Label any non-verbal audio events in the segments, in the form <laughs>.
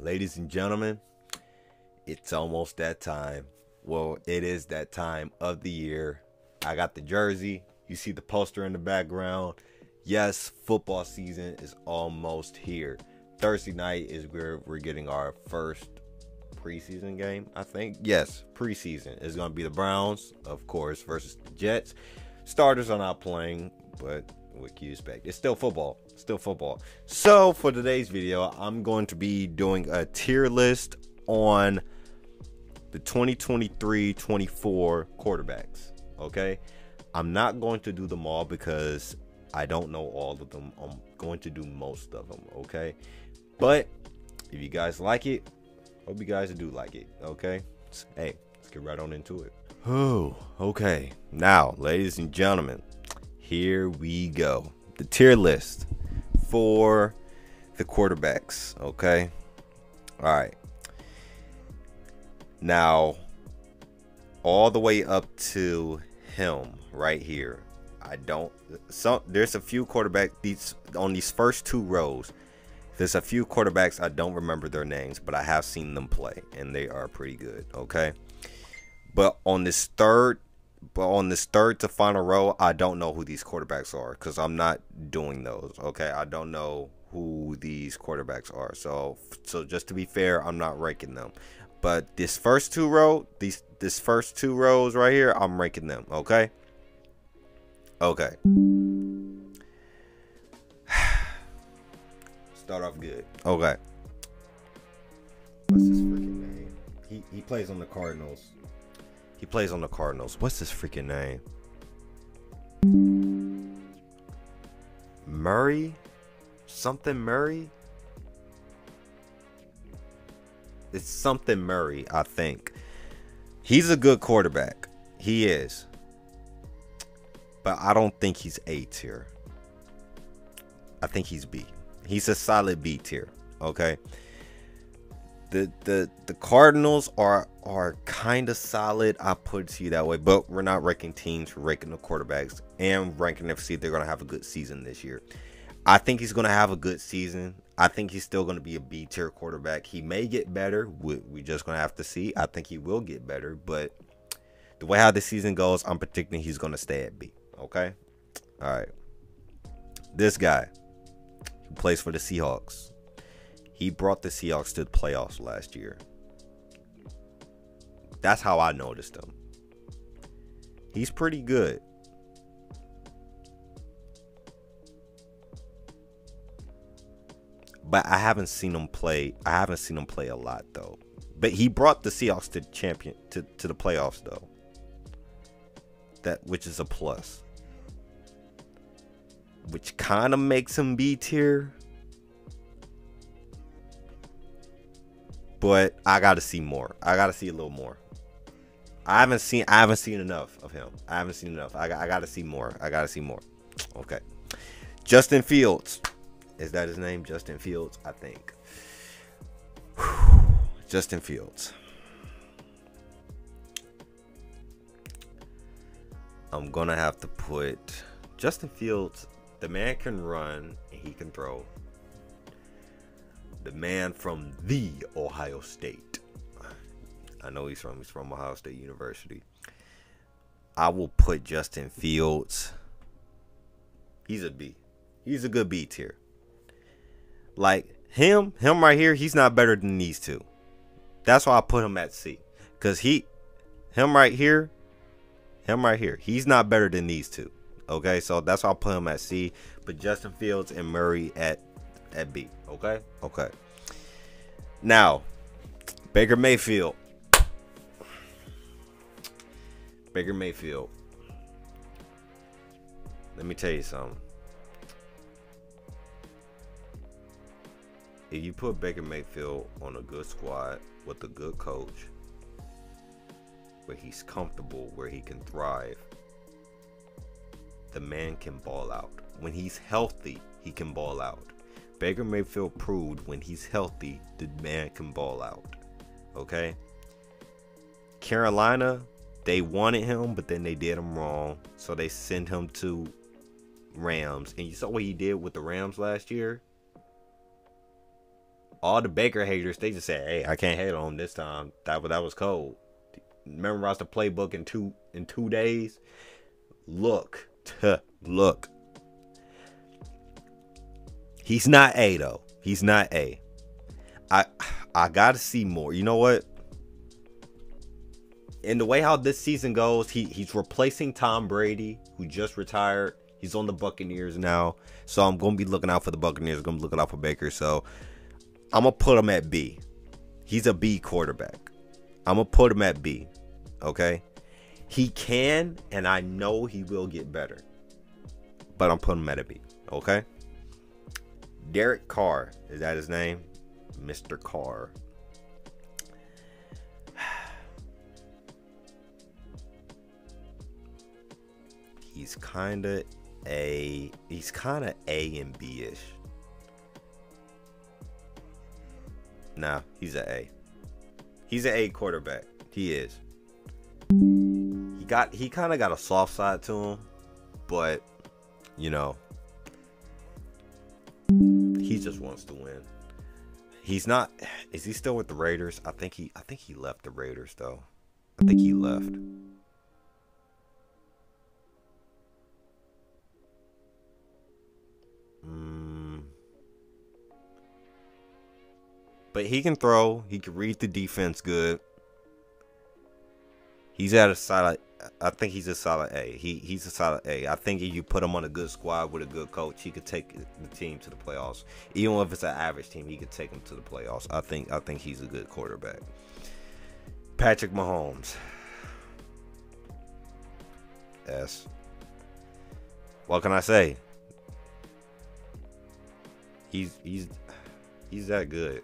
ladies and gentlemen, it's almost that time. Well, it is that time of the year. I got the jersey. You see the poster in the background. Yes, football season is almost here. Thursday night is where we're getting our first preseason game, I think. Yes, preseason is going to be the Browns, of course, versus the Jets. Starters are not playing, but you expect? It's still football. Still football. So for today's video, I'm going to be doing a tier list on the 2023-24 quarterbacks. Okay. I'm not going to do them all because I don't know all of them. I'm going to do most of them. Okay. But if you guys like it, hope you guys do like it. Okay. Hey, let's get right on into it. Oh, okay. Now, ladies and gentlemen, here we go. The tier list for the quarterbacks. Okay. All right. Now, all the way up to him right here. I don't. Some there's a few quarterback these on these first two rows. There's a few quarterbacks I don't remember their names, but I have seen them play, and they are pretty good. Okay. But on this third but on this third to final row, I don't know who these quarterbacks are because I'm not doing those. Okay, I don't know who these quarterbacks are. So, so just to be fair, I'm not ranking them. But this first two row, these this first two rows right here, I'm ranking them. Okay. Okay. <sighs> Start off good. Okay. What's his freaking name? He he plays on the Cardinals. He plays on the Cardinals. What's his freaking name? Murray? Something Murray? It's something Murray, I think. He's a good quarterback. He is. But I don't think he's A tier. I think he's B. He's a solid B tier. Okay the the the Cardinals are are kind of solid. I put it to you that way, but we're not ranking teams, we're ranking the quarterbacks and ranking if see they're gonna have a good season this year. I think he's gonna have a good season. I think he's still gonna be a B tier quarterback. He may get better. We we just gonna have to see. I think he will get better, but the way how the season goes, I'm predicting he's gonna stay at B. Okay, all right. This guy who plays for the Seahawks. He brought the Seahawks to the playoffs last year. That's how I noticed him. He's pretty good. But I haven't seen him play. I haven't seen him play a lot though. But he brought the Seahawks to the champion to, to the playoffs though. That which is a plus. Which kind of makes him B tier. But I got to see more. I got to see a little more. I haven't seen I haven't seen enough of him. I haven't seen enough. I, I got to see more. I got to see more. Okay. Justin Fields. Is that his name? Justin Fields, I think. Justin Fields. I'm going to have to put Justin Fields. The man can run and he can throw the man from the Ohio State. I know he's from he's from Ohio State University. I will put Justin Fields. He's a B. He's a good B tier. Like him, him right here, he's not better than these two. That's why I put him at C. Cause he him right here, him right here, he's not better than these two. Okay, so that's why I put him at C. But Justin Fields and Murray at at B. Okay? Okay. Now, Baker Mayfield. Baker Mayfield. Let me tell you something. If you put Baker Mayfield on a good squad with a good coach, where he's comfortable, where he can thrive, the man can ball out. When he's healthy, he can ball out. Baker Mayfield proved when he's healthy, the man can ball out. Okay? Carolina, they wanted him, but then they did him wrong. So they sent him to Rams. And you saw what he did with the Rams last year? all the Baker haters, they just said, "Hey, I can't hate on him this time. That that was cold." Memorize the playbook in two in two days. Look, <laughs> look. He's not A though. He's not A. I I gotta see more. You know what? In the way how this season goes, he he's replacing Tom Brady, who just retired. He's on the Buccaneers now. So I'm gonna be looking out for the Buccaneers. I'm gonna be looking out for Baker. So I'm gonna put him at B. He's a B quarterback. I'm gonna put him at B. Okay. He can, and I know he will get better. But I'm putting him at a B. Okay. Derek Carr. Is that his name? Mr. Carr. <sighs> He's kind of a he's kind of A and B ish. Nah, he's an A. He's an A quarterback. He is. He got he kind of got a soft side to him, but you know, he just wants to win. He's not. Is he still with the Raiders? I think he. I think he left the Raiders though. I think he left. Mm. But he can throw. He can read the defense good. He's at a solid. I think he's a solid A. He he's a solid A. I think if you put him on a good squad with a good coach, he could take the team to the playoffs. Even if it's an average team, he could take them to the playoffs. I think I think he's a good quarterback. Patrick Mahomes. S. What can I say? He's he's he's that good.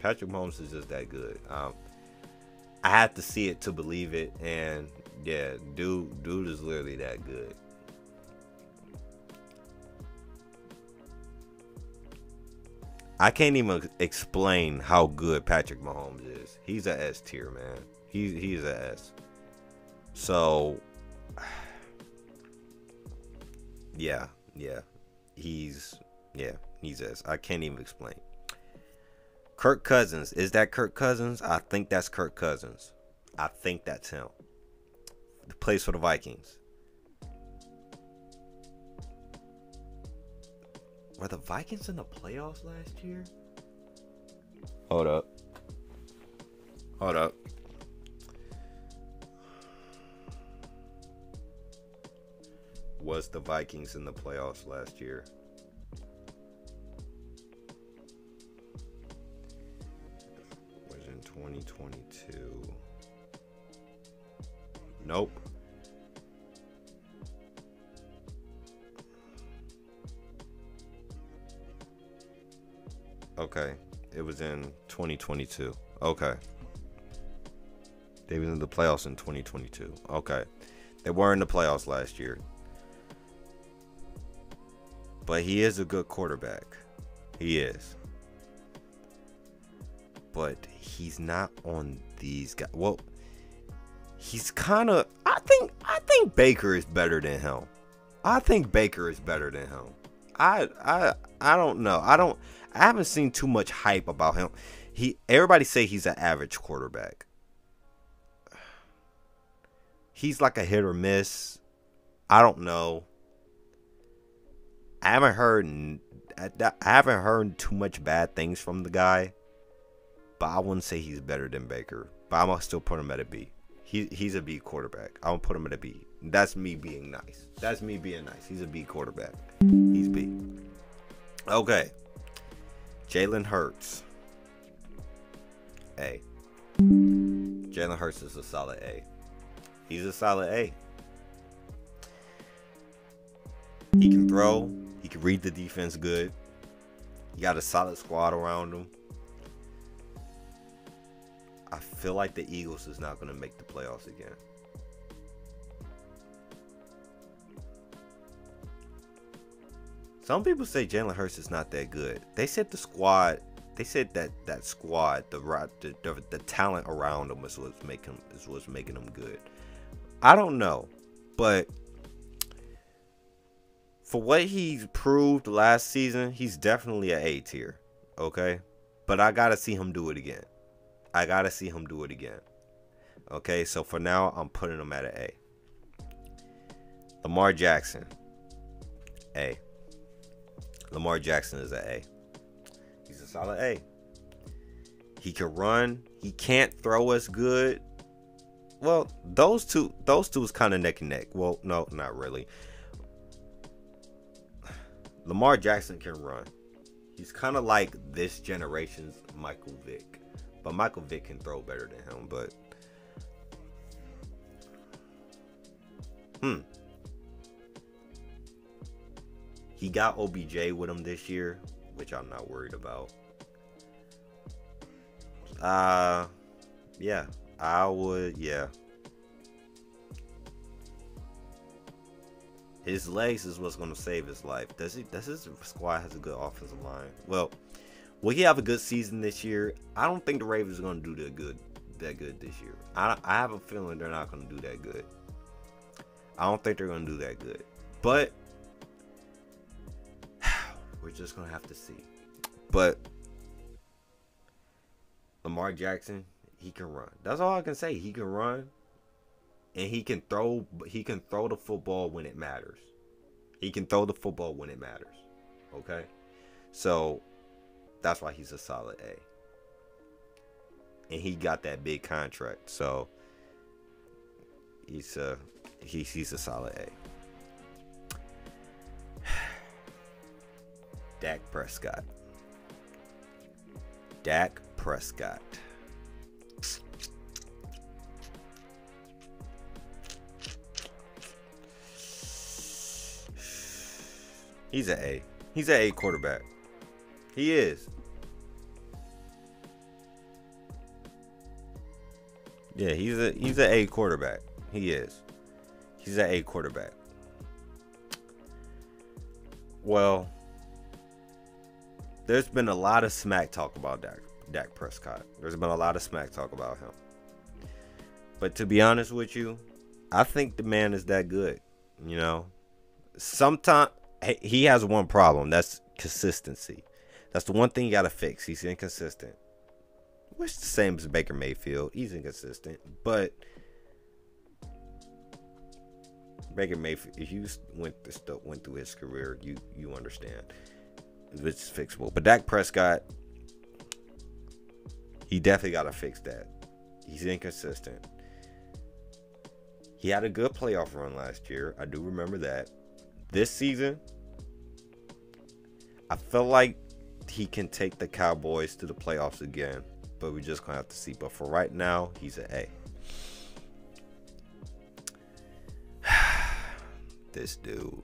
Patrick Mahomes is just that good. Um, I had to see it to believe it, and yeah, dude, dude is literally that good. I can't even explain how good Patrick Mahomes is. He's a S tier, man. He's he's a S. So <sighs> yeah, yeah. He's yeah, he's S. I can't even explain. Kirk Cousins. Is that Kirk Cousins? I think that's Kirk Cousins. I think that's him plays for the Vikings. Were the Vikings in the playoffs last year? Hold up. Hold up. Was the Vikings in the playoffs last year? Was in 2022. Nope. Okay. It was in 2022. Okay. They were in the playoffs in 2022. Okay. They were in the playoffs last year. But he is a good quarterback. He is. But he's not on these guys. Well, he's kind of I think I think Baker is better than him. I think Baker is better than him. I I I don't know. I don't I haven't seen too much hype about him. He everybody say he's an average quarterback. He's like a hit or miss. I don't know. I haven't heard I haven't heard too much bad things from the guy. But I wouldn't say he's better than Baker. But I'm gonna still put him at a B. He he's a B quarterback. I don't put him at a B. That's me being nice. That's me being nice. He's a B quarterback. He's B. Okay. Jalen Hurts. A. Jalen Hurts is a solid A. He's a solid A. He can throw. He can read the defense good. He got a solid squad around him. I feel like the Eagles is not going to make the playoffs again. Some people say Jalen Hurts is not that good. They said the squad. They said that that squad, the the, the, the talent around them is what's making is what's making them good. I don't know, but for what he's proved last season, he's definitely an A tier. Okay, but I gotta see him do it again. I gotta see him do it again. Okay, so for now, I'm putting him at an A. Lamar Jackson, A. Lamar Jackson is an A. He's a solid A. He can run. He can't throw as good. Well, those two, those two is kind of neck and neck. Well, no, not really. Lamar Jackson can run. He's kind of like this generation's Michael Vick. But Michael Vick can throw better than him. But hmm, he got OBJ with him this year, which I'm not worried about. Uh, yeah, I would, yeah. His legs is what's going to save his life. Does he? Does his squad has a good offensive line? Well, will he have a good season this year? I don't think the Ravens are going to do that good, that good this year. I, I have a feeling they're not going to do that good. I don't think they're going to do that good. But <sighs> we're just going to have to see. But Lamar Jackson, he can run. That's all I can say. He can run and he can throw he can throw the football when it matters. He can throw the football when it matters. Okay? So that's why he's a solid A. And he got that big contract. So he's a he's he's a solid A. <sighs> Dak Prescott. Dak Prescott. He's an A. He's an A quarterback. He is. Yeah, he's a he's an A quarterback. He is. He's an A quarterback. Well, there's been a lot of smack talk about Dak, Dak Prescott. There's been a lot of smack talk about him. But to be honest with you, I think the man is that good. You know, sometimes he has one problem. That's consistency. That's the one thing you got to fix. He's inconsistent. Which the same as Baker Mayfield. He's inconsistent, but Baker Mayfield. If you went through, went through his career, you you understand. It's fixable. But Dak Prescott, he definitely got to fix that. He's inconsistent. He had a good playoff run last year. I do remember that. This season, I felt like he can take the Cowboys to the playoffs again, but we're just gonna have to see. But for right now, he's an A. <sighs> this dude.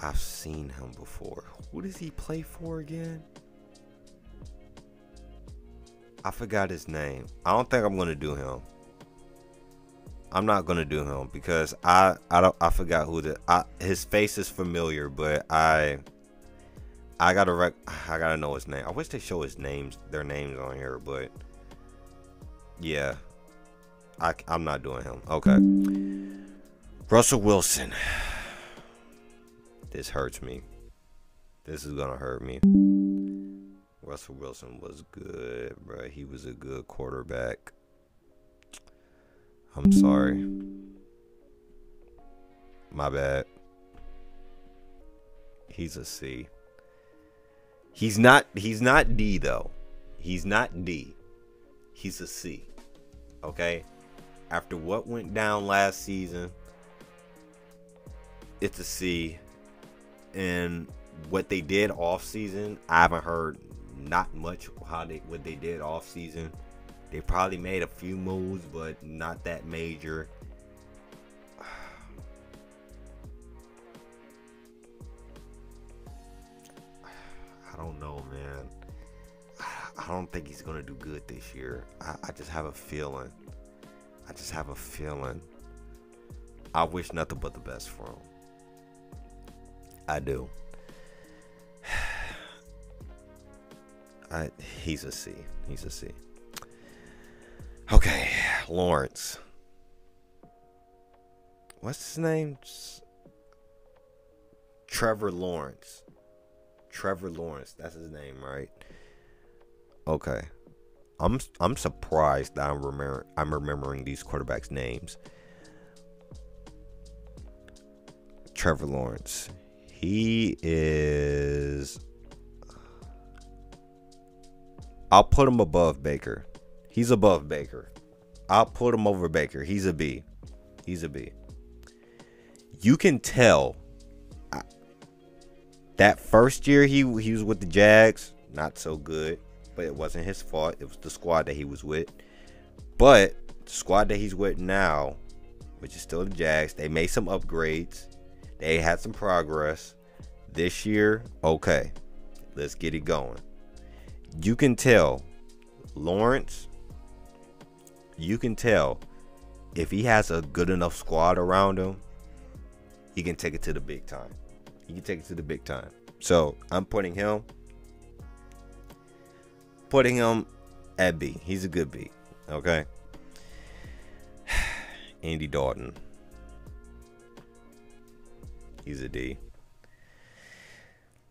I've seen him before. Who does he play for again? I forgot his name. I don't think I'm gonna do him. I'm not gonna do him because I I don't I forgot who the I, his face is familiar, but I I gotta rec I gotta know his name. I wish they show his names their names on here, but yeah, I I'm not doing him. Okay, Russell Wilson. This hurts me. This is gonna hurt me. Russell Wilson was good, bro. He was a good quarterback. I'm sorry. My bad. He's a C. He's not he's not D though. He's not D. He's a C. Okay? After what went down last season, it's a C. And what they did off season, I haven't heard not much how they what they did off season. They probably made a few moves, but not that major. <sighs> I don't know, man. I don't think he's gonna do good this year. I, I just have a feeling. I just have a feeling. I wish nothing but the best for him. I do. <sighs> I, he's a C. He's a C. Okay, Lawrence. What's his name? Trevor Lawrence. Trevor Lawrence. That's his name, right? Okay. I'm I'm surprised that I'm remember I'm remembering these quarterbacks' names. Trevor Lawrence. He is I'll put him above Baker. He's above Baker. I'll put him over Baker. He's a B. He's a B. You can tell that first year he he was with the Jags, not so good, but it wasn't his fault. It was the squad that he was with. But the squad that he's with now, which is still the Jags, they made some upgrades. They had some progress. This year, okay, let's get it going. You can tell Lawrence, you can tell if he has a good enough squad around him, he can take it to the big time. He can take it to the big time. So I'm putting him, putting him at B. He's a good B. Okay. <sighs> Andy Dalton. He's a D.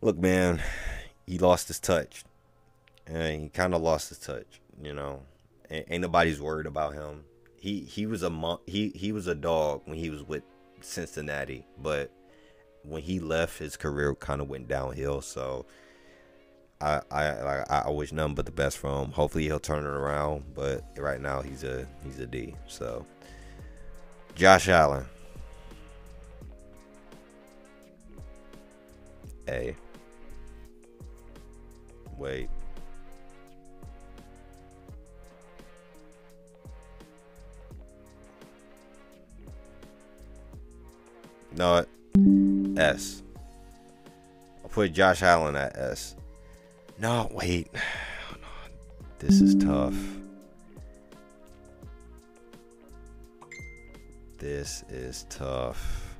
Look, man, he lost his touch. And he kind of lost his touch, you know. Ain't nobody's worried about him. He he was a he he was a dog when he was with Cincinnati, but when he left, his career kind of went downhill. So I I I wish nothing but the best for him. Hopefully he'll turn it around. But right now he's a he's a D. So Josh Allen. A. Wait. No, S. I'll put Josh Allen at S. No, wait. <sighs> This is tough. This is tough.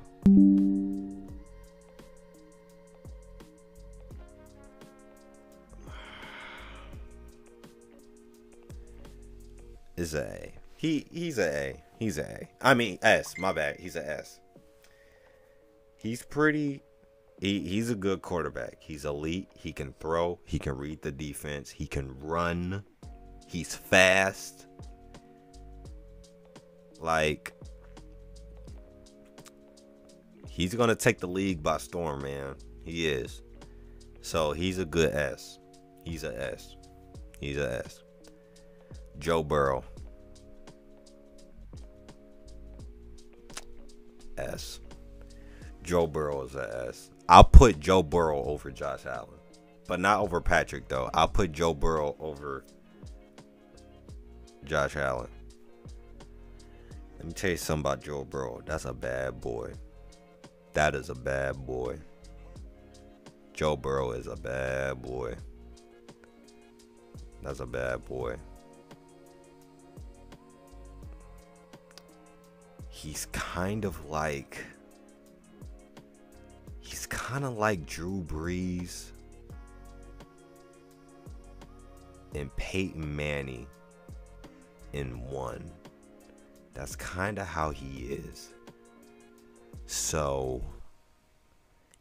Is a he he's a A. He's a A. I mean S, my bad. He's a S he's pretty he, he's a good quarterback. He's elite. He can throw. He can read the defense. He can run. He's fast. Like he's gonna take the league by storm, man. He is. So he's a good S. He's a S. He's a S. Joe Burrow. S. Joe Burrow is an S. I'll put Joe Burrow over Josh Allen, but not over Patrick though. I'll put Joe Burrow over Josh Allen. Let me tell you something about Joe Burrow. That's a bad boy. That is a bad boy. Joe Burrow is a bad boy. That's a bad boy. He's kind of like kind of like Drew Brees and Peyton Manning in one. That's kind of how he is. So,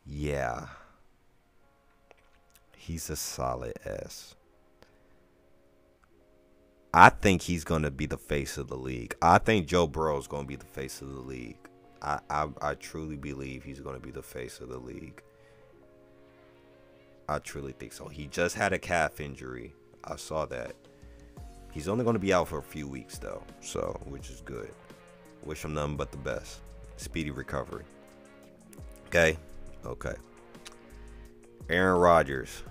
yeah. He's a solid S. I think he's going to be the face of the league. I think Joe Burrow is going to be the face of the league. I, I, I truly believe he's going to be the face of the league. I truly think so. He just had a calf injury. I saw that. He's only going to be out for a few weeks though, so which is good. Wish him nothing but the best. Speedy recovery. Okay? Okay. Aaron Rodgers.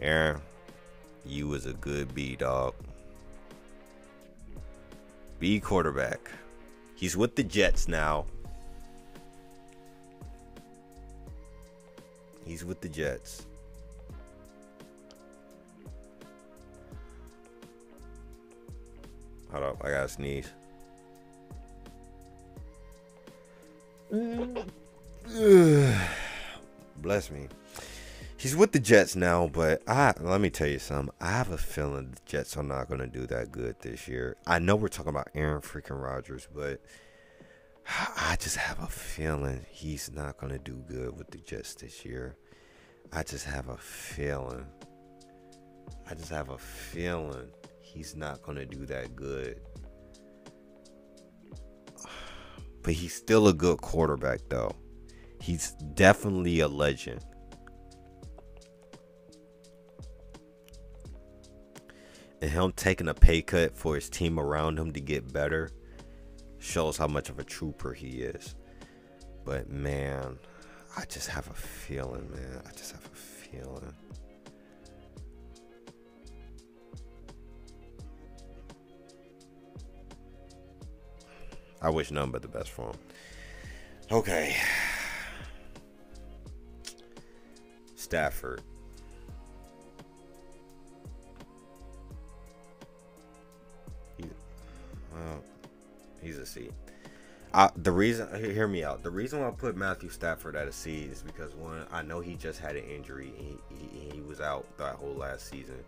Aaron, you was a good B dog. B quarterback. He's with the Jets now. He's with the Jets. Hold up, I gotta sneeze. <sighs> <sighs> Bless me. He's with the Jets now, but I let me tell you something. I have a feeling the Jets are not going to do that good this year. I know we're talking about Aaron freaking Rodgers, but <sighs> I just have a feeling he's not going to do good with the Jets this year. I just have a feeling. I just have a feeling he's not going to do that good. <sighs> But he's still a good quarterback, though. He's definitely a legend. And him taking a pay cut for his team around him to get better shows how much of a trooper he is. But man, I just have a feeling, man. I just have a feeling. I wish none but the best for him. Okay. <sighs> Stafford. C. Uh, the reason, hear me out. The reason why I put Matthew Stafford at a C is because one, I know he just had an injury. He, he, he was out that whole last season,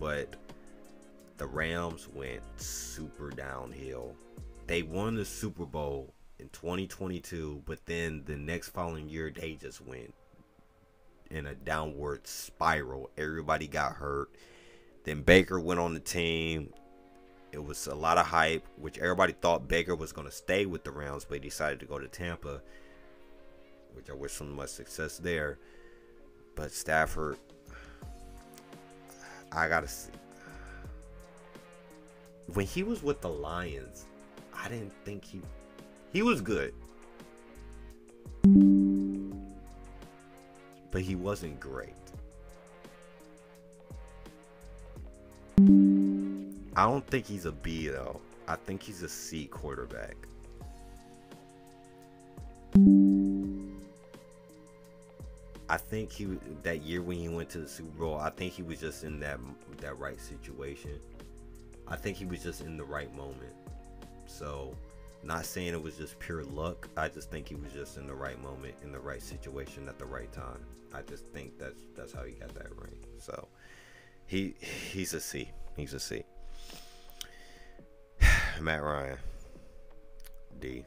but the Rams went super downhill. They won the Super Bowl in 2022, but then the next following year they just went in a downward spiral. Everybody got hurt. Then Baker went on the team. It was a lot of hype, which everybody thought Baker was going to stay with the Rams, but he decided to go to Tampa, which I wish him much success there. But Stafford, I got to see. When he was with the Lions, I didn't think he he was good. But he wasn't great. I don't think he's a B though. I think he's a C quarterback. I think he that year when he went to the Super Bowl, I think he was just in that that right situation. I think he was just in the right moment. So, not saying it was just pure luck. I just think he was just in the right moment, in the right situation at the right time. I just think that's that's how he got that ring. So, he he's a C. He's a C. Matt Ryan. D.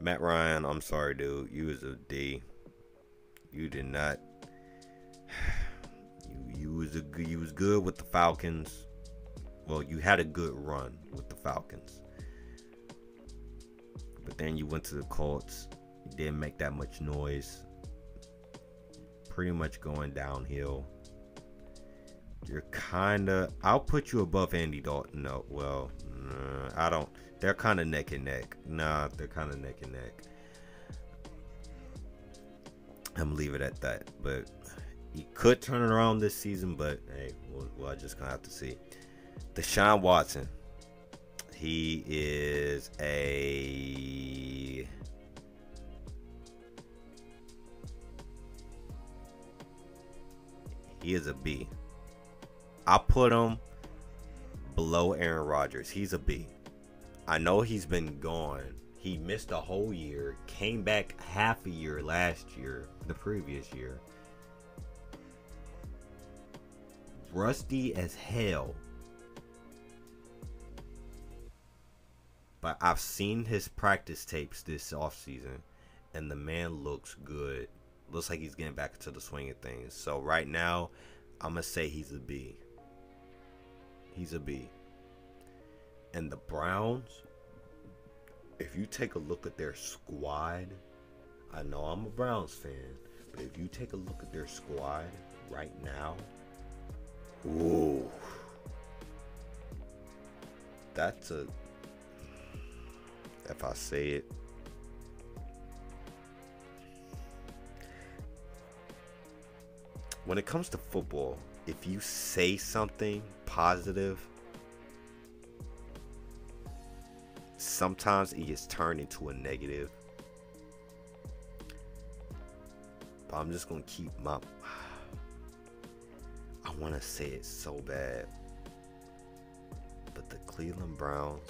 Matt Ryan, I'm sorry, dude. You was a D. You did not. <sighs> You you was a you was good with the Falcons. Well, you had a good run with the Falcons, but then you went to the Colts. You didn't make that much noise. Pretty much going downhill you're kind of i'll put you above andy dalton no well nah, i don't they're kind of neck and neck. Nah they're kind of neck and neck. I'm gonna leave it at that but he could turn it around this season but hey we'll, we'll just gonna have to see. Deshaun watson. He is a he is a b I put him below Aaron Rodgers. He's a B. I know he's been gone. He missed a whole year, came back half a year last year, the previous year. Rusty as hell. But I've seen his practice tapes this offseason, and the man looks good. Looks like he's getting back into the swing of things. So right now, I'm going to say he's a B. He's a B. And the Browns, if you take a look at their squad, I know I'm a Browns fan, but if you take a look at their squad right now, ooh, that's a, if I say it, when it comes to football, if you say something positive, sometimes it gets turned into a negative. But I'm just gonna keep my. I want to say it so bad, but the Cleveland Browns.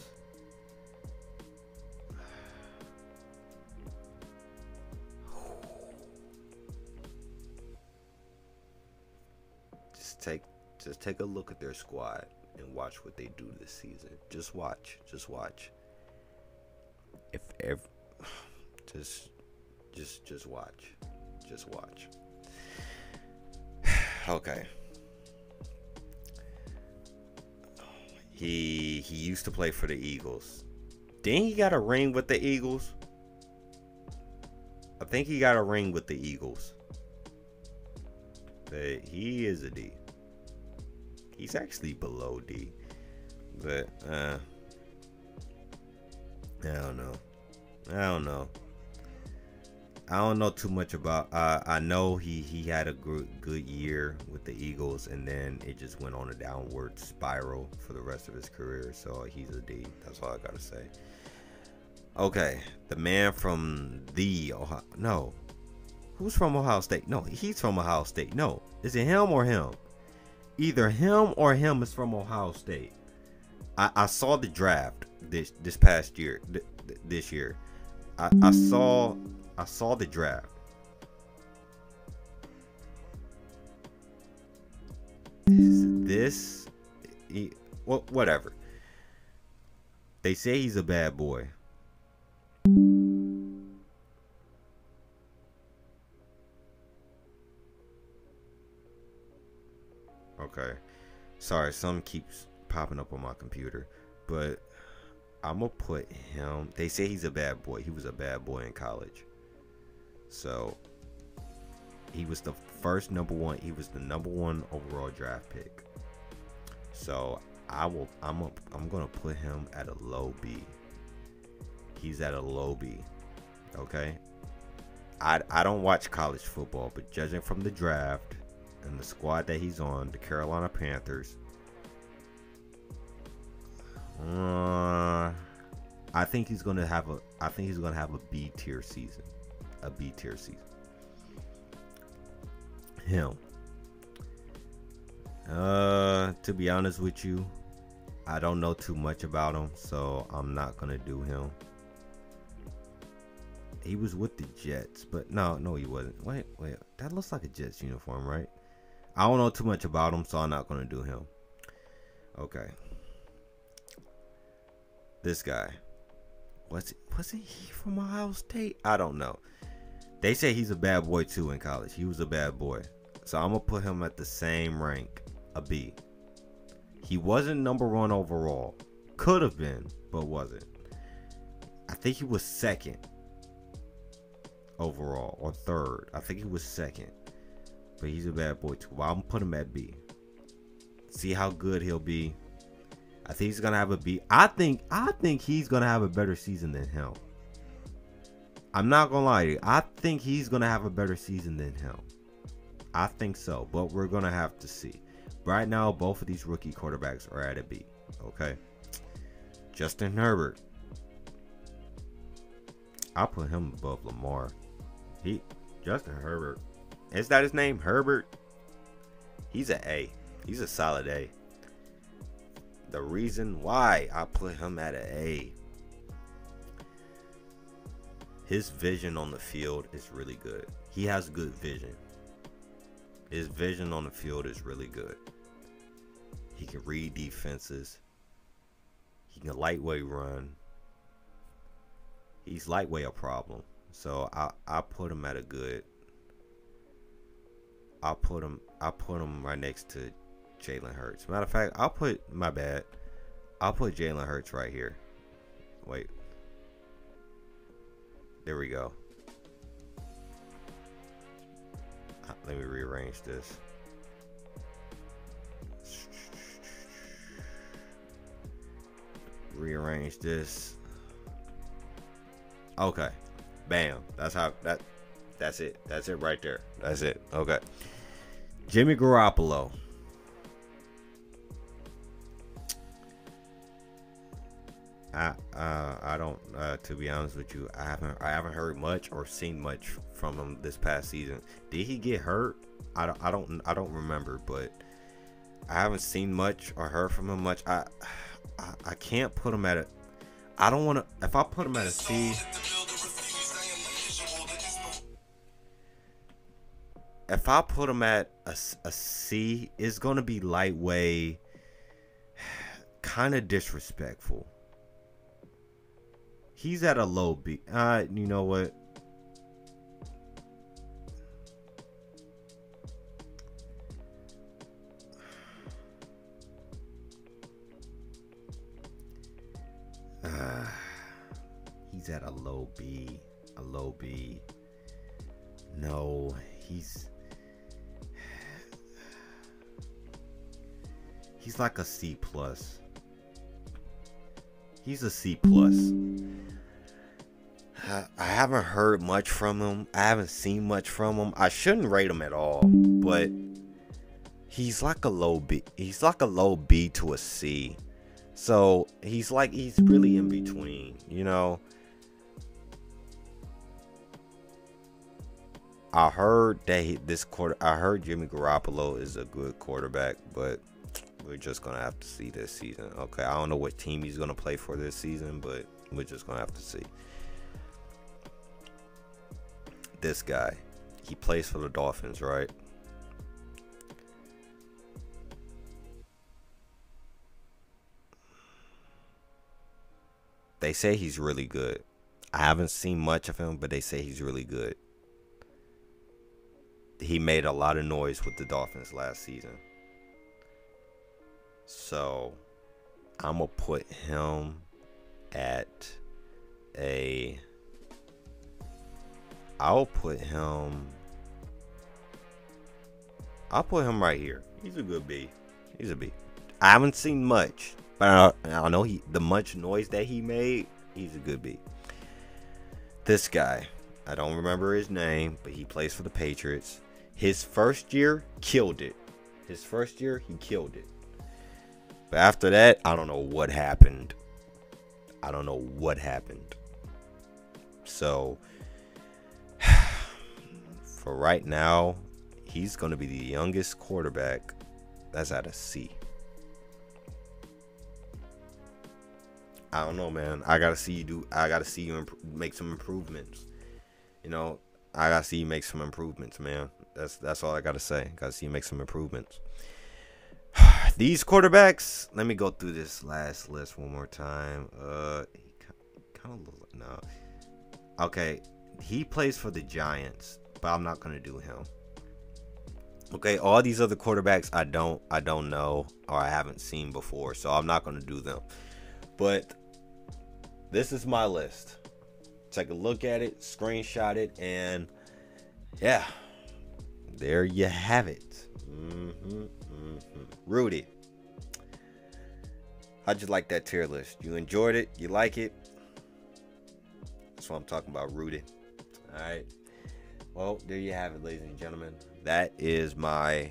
Just take a look at their squad and watch what they do this season. Just watch, just watch. if ever, <sighs> just, just, just watch, just watch. <sighs> okay. He he used to play for the Eagles. Then he got a ring with the Eagles. I think he got a ring with the Eagles. But he is a D. He's actually below D. But uh I don't know. I don't know. I don't know too much about. Uh, I know he he had a good good year with the Eagles, and then it just went on a downward spiral for the rest of his career. So he's a D. That's all I gotta say. Okay, the man from the Ohio. No, who's from Ohio State? No, he's from Ohio State. No, is it him or him? Either him or him is from Ohio State. I, I saw the draft this this past year. Th- th- this year, I, I saw I saw the draft. This, he, well, whatever. They say he's a bad boy. Okay. Sorry, some keeps popping up on my computer, but I'm gonna put him. They say he's a bad boy. He was a bad boy in college. So he was the first number one. He was the number one overall draft pick. So I will. I'm. A, I'm gonna put him at a low B. He's at a low B. Okay. I I don't watch college football, but judging from the draft and the squad that he's on, the Carolina Panthers. Uh, I think he's gonna have a. I think he's gonna have a B tier season a B tier season. Him. Uh, to be honest with you, I don't know too much about him, so I'm not gonna do him. He was with the Jets, but no, no, he wasn't. Wait, wait, that looks like a Jets uniform, right? I don't know too much about him, so I'm not gonna do him. Okay. This guy. Was it wasn't he from Ohio State? I don't know. They say he's a bad boy too in college. He was a bad boy. So I'm gonna put him at the same rank, a B. He wasn't number one overall. Could have been, but wasn't. I think he was second overall or third. I think he was second. But he's a bad boy too. Well, I'm gonna put him at B. See how good he'll be. I think he's gonna have a B. I think I think he's gonna have a better season than him. I'm not gonna lie to you. I think he's gonna have a better season than him. I think so, but we're gonna have to see. Right now, both of these rookie quarterbacks are at a B. Okay. Justin Herbert. I'll put him above Lamar. He Justin Herbert. Is that his name? Herbert? He's an A. He's a solid A. The reason why I put him at an A his vision on the field is really good. He has good vision. His vision on the field is really good. He can read defenses. He can lightweight run. He's lightweight a problem. So I I put him at a good. I'll put him I'll put him right next to Jalen Hurts. Matter of fact, I'll put my bad. I'll put Jalen Hurts right here. Wait, there we go. Uh, let me rearrange this. Rearrange this. Okay. Bam. That's how that that's it. That's it right there. That's it. Okay. Jimmy Garoppolo. I uh, I don't uh, to be honest with you I haven't I haven't heard much or seen much from him this past season. Did he get hurt? I don't I don't I don't remember, but I haven't seen much or heard from him much. I <sighs> I, I can't put him at a I don't want to if I put him at a C if I put him at a, a C, it's going to be lightweight, <sighs> kind of disrespectful He's at a low B. Uh, you know what? Uh, <sighs> he's at a low B. A low B. No, he's he's like a C plus. He's a C plus. I haven't heard much from him. I haven't seen much from him. I shouldn't rate him at all, but he's like a low B. He's like a low B to a C. So he's like he's really in between, you know. I heard that he, this quarter. I heard Jimmy Garoppolo is a good quarterback, but we're just gonna have to see this season. Okay, I don't know what team he's gonna play for this season, but we're just gonna have to see. This guy, he plays for the Dolphins, right? They say he's really good. I haven't seen much of him, but they say he's really good he made a lot of noise with the Dolphins last season. So I'm gonna put him at a I'll put him I'll put him right here. He's a good B. He's a B. I haven't seen much, but I, I know he the much noise that he made. He's a good B. This guy, I don't remember his name, but he plays for the Patriots. His first year killed it. His first year, he killed it. But after that, I don't know what happened. I don't know what happened. So, <sighs> for right now, he's going to be the youngest quarterback that's out a C. I don't know, man. I gotta see you do. I gotta see you imp- make some improvements. You know, I gotta see you make some improvements, man. That's that's all I gotta say. Gotta see you make some improvements. These quarterbacks. Let me go through this last list one more time. Uh, kind of no. Okay, he plays for the Giants, but I'm not gonna do him. Okay, all these other quarterbacks I don't I don't know or I haven't seen before, so I'm not gonna do them. But this is my list. Take a look at it, screenshot it, and yeah, there you have it. Mm-hmm, Rudy. How'd you like that tier list? You enjoyed it? You like it? That's what I'm talking about, Rudy. All right. Well, there you have it, ladies and gentlemen. That is my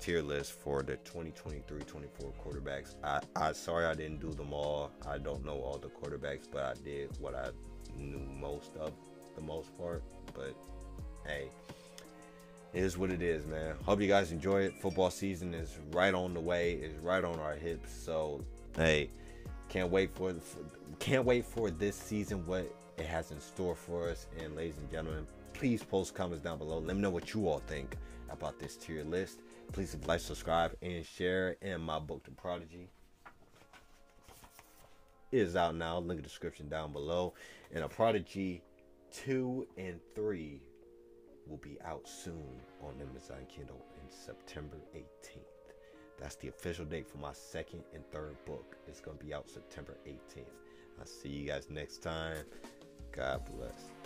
tier list for the 2023-24 quarterbacks. I, I sorry I didn't do them all. I don't know all the quarterbacks, but I did what I knew most of the most part. But hey, it is what it is, man. Hope you guys enjoy it. Football season is right on the way. Is right on our hips. So hey, can't wait for can't wait for this season. What it has in store for us. And ladies and gentlemen, please post comments down below. Let me know what you all think about this tier list. Please like, subscribe, and share. And my book, The Prodigy, is out now. Link in the description down below. And a Prodigy 2 and 3 will be out soon on Amazon Kindle in September 18th. That's the official date for my second and third book. It's going to be out September 18th. I'll see you guys next time. God bless.